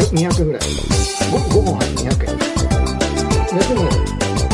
200ぐらい。5本入って200円でも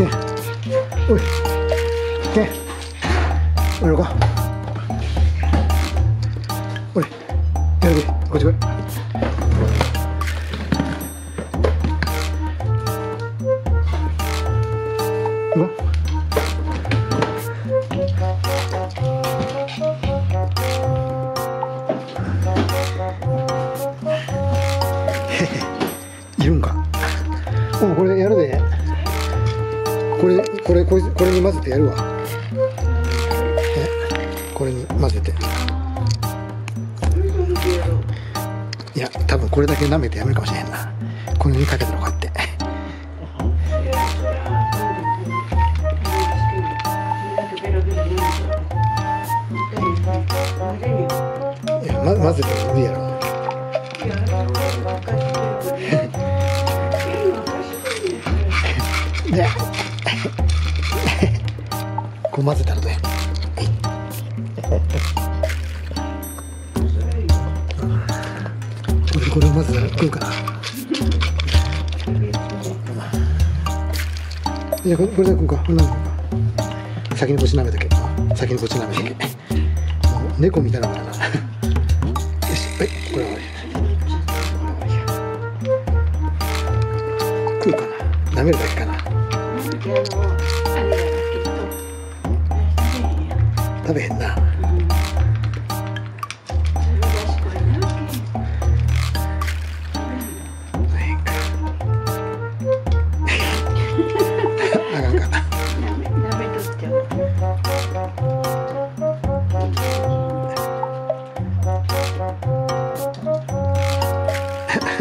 けんおいけんおいろかおいやるでこっち来いうわこれに混ぜてやるわ。これに混ぜて。いや多分これだけ舐めてやめるかもしれへんな。これにかけたのこうやって。いや、ま、混ぜても無理やろ。こう混ぜたらね。これこれを混ぜたら食うかないやこれこれで食うか。これなんか先にこっち舐めとけ。先にこっち舐めとけ。猫みたいなもんな。よしはい。これ。は食うかな。舐めるだけかな。食べへんな。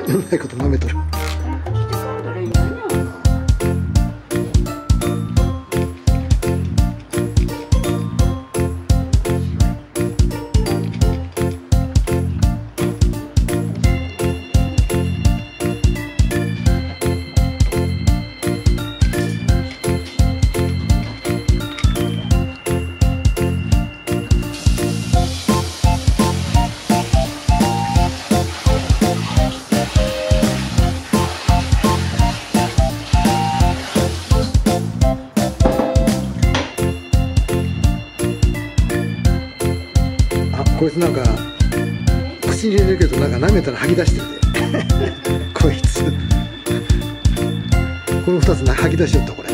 うまいこと舐めとる。なんか口に入れるけどなんか舐めたら吐き出してるで。こいつ。この2つな吐き出しよったこれ